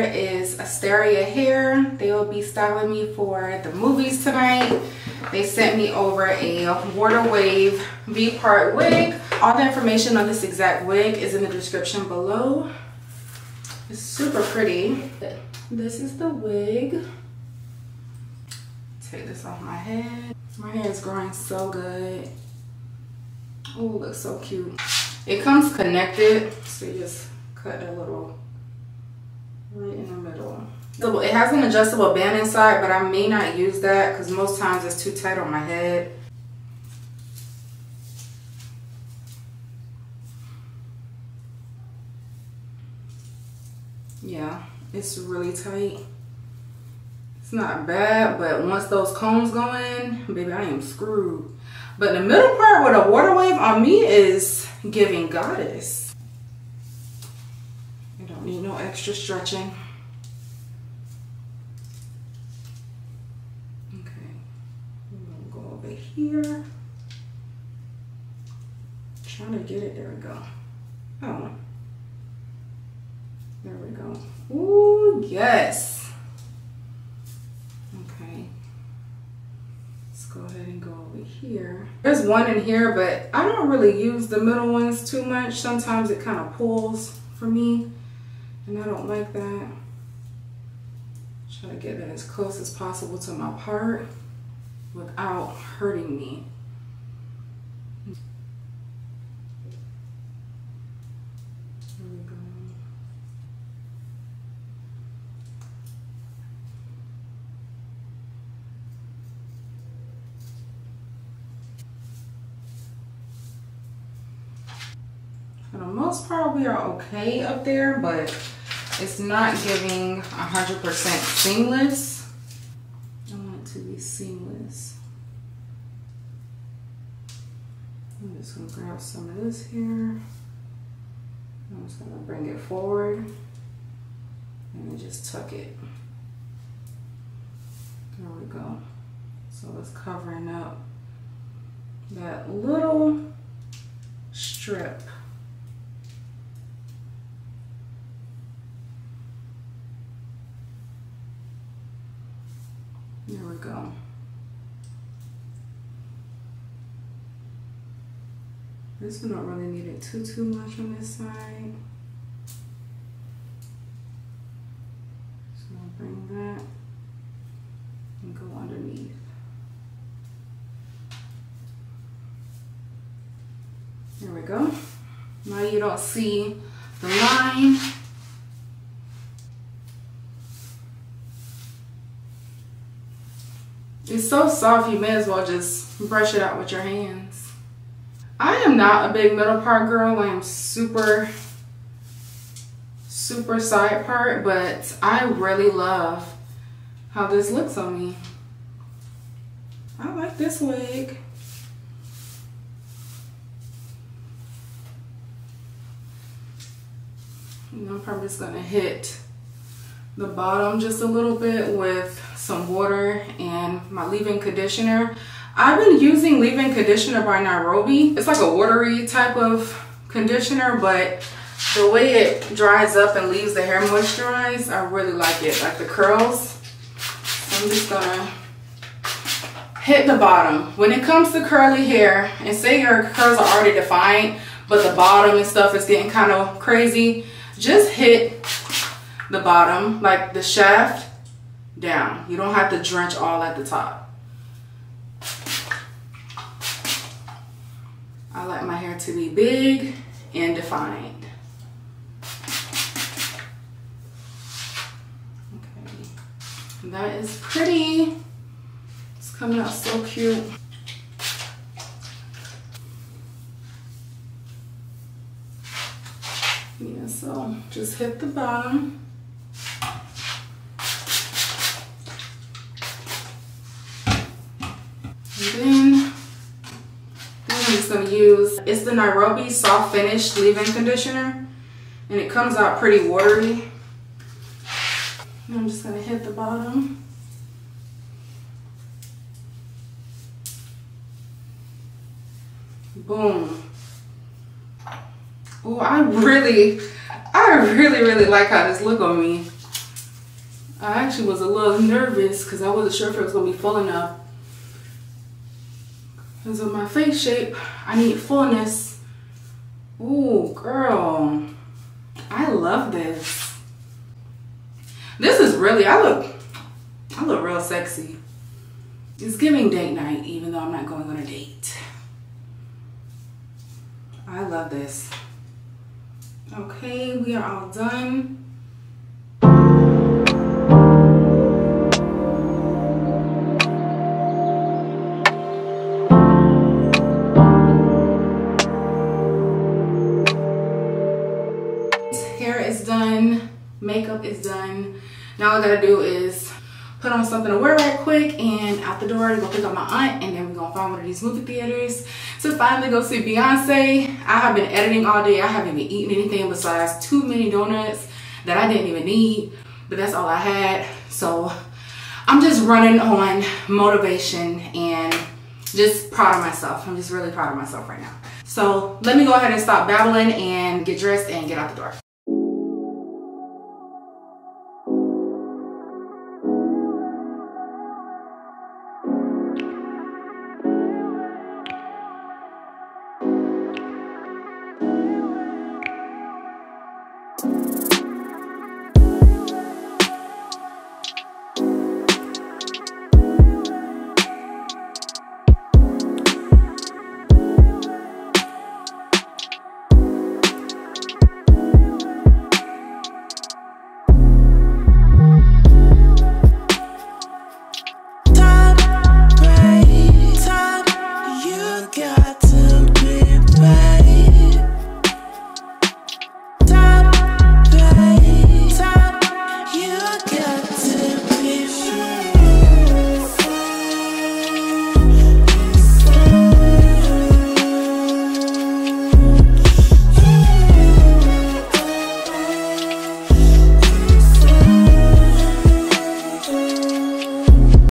Is Asteria Hair. They will be styling me for the movies tonight. They sent me over a water wave V-part wig. All the information on this exact wig is in the description below. It's super pretty. This is the wig. Take this off my head. My hair is growing so good. Oh, looks so cute. It comes connected, so you just cut a little right in the middle. So it has an adjustable band inside, but I may not use that because most times it's too tight on my head. Yeah, it's really tight. It's not bad, but once those combs go in, baby, I am screwed. But the middle part with a water wave on me is giving goddess no extra stretching. Okay, go over here. Trying to get it, there we go. Oh, there we go. Ooh, yes. Okay, let's go ahead and go over here. There's one in here, but I don't really use the middle ones too much. Sometimes it kind of pulls for me. And I don't like that. Try to get it as close as possible to my part without hurting me. For the most part, we are okay up there, but it's not giving 100% seamless. I want it to be seamless. I'm just gonna grab some of this here. I'm just gonna bring it forward and just tuck it. There we go. So it's covering up that little strip. There we go. This one don't really need it too, too much on this side. So I'll bring that and go underneath. There we go. Now you don't see the line so soft, you may as well just brush it out with your hands. I am not a big middle part girl. I am super, super side part, but I really love how this looks on me. I like this wig. I'm probably just gonna hit the bottom just a little bit with some water and my leave-in conditioner. I've been using leave-in conditioner by Nairobi. It's like a watery type of conditioner, but the way it dries up and leaves the hair moisturized, I really like it. Like the curls. I'm just gonna hit the bottom. When it comes to curly hair, and say your curls are already defined, but the bottom and stuff is getting kind of crazy, just hit the bottom, like the shaft, down. You don't have to drench all at the top. I like my hair to be big and defined. Okay, that is pretty. It's coming out so cute. Yeah, so just hit the bottom. then, then Gonna use, it's the Nairobi Soft Finish Leave-In Conditioner. And it comes out pretty watery. I'm just gonna hit the bottom. Boom. Oh, I really, I really, really like how this look on me. I actually was a little nervous because I wasn't sure if it was to be full enough. Because of my face shape, I need fullness. Ooh, girl. I love this. This is really, I look, I look real sexy. It's giving date night, even though I'm not going on a date. I love this. Okay, we are all done. Done. Now all I gotta do is put on something to wear right quick and out the door to go pick up my aunt and then we're gonna find one of these movie theaters to finally go see Beyonce. I have been editing all day. I haven't even eaten anything besides two mini donuts that I didn't even need, but that's all I had. So I'm just running on motivation and just proud of myself. I'm just really proud of myself right now. So let me go ahead and stop babbling and get dressed and get out the door.